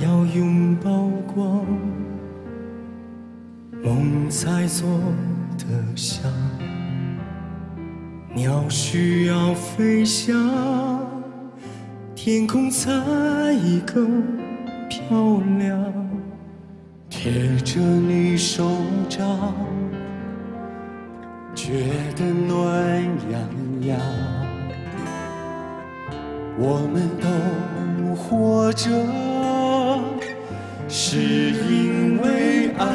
要拥抱光，梦才做得响。鸟需要飞翔，天空才更漂亮。贴着你手掌，觉得暖洋洋。我们都活着。是因为爱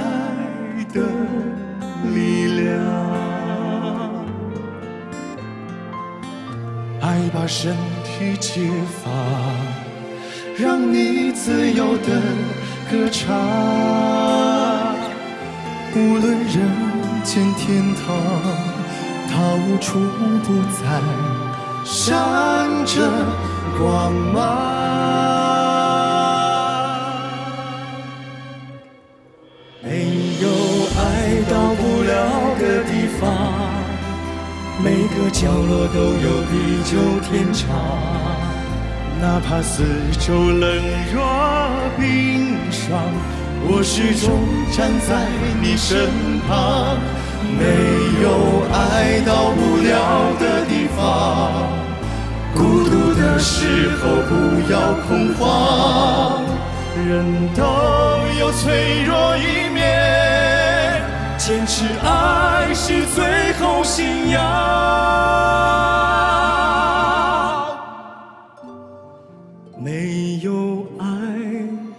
身体解放，让你自由的歌唱。无论人间天堂，它无处不在，闪着光芒。没有爱到不了的地方每个角落都有地久天长，哪怕四周冷若冰霜，我始终站在你身旁。没有爱到不了的地方，孤独的时候不要恐慌，人都有脆弱一面，坚持爱是最后信仰。没有爱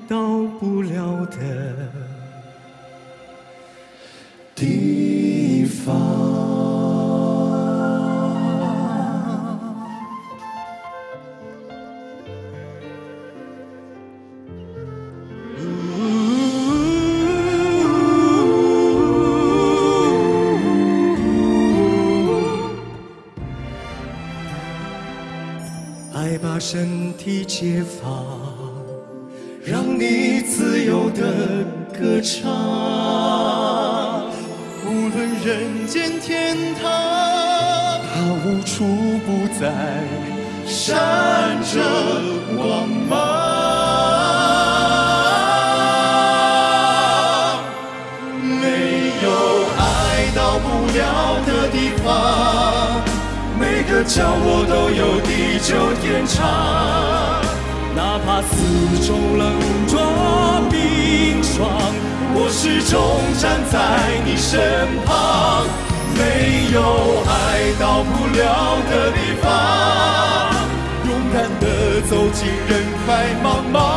到不了的爱把身体解放，让你自由的歌唱。无论人间天堂，它无处不在，闪着光芒。没有爱到不了的地方，个角落都有地。久天长，哪怕四周冷若冰霜，我始终站在你身旁。没有爱到不了的地方，勇敢的走进人海茫茫。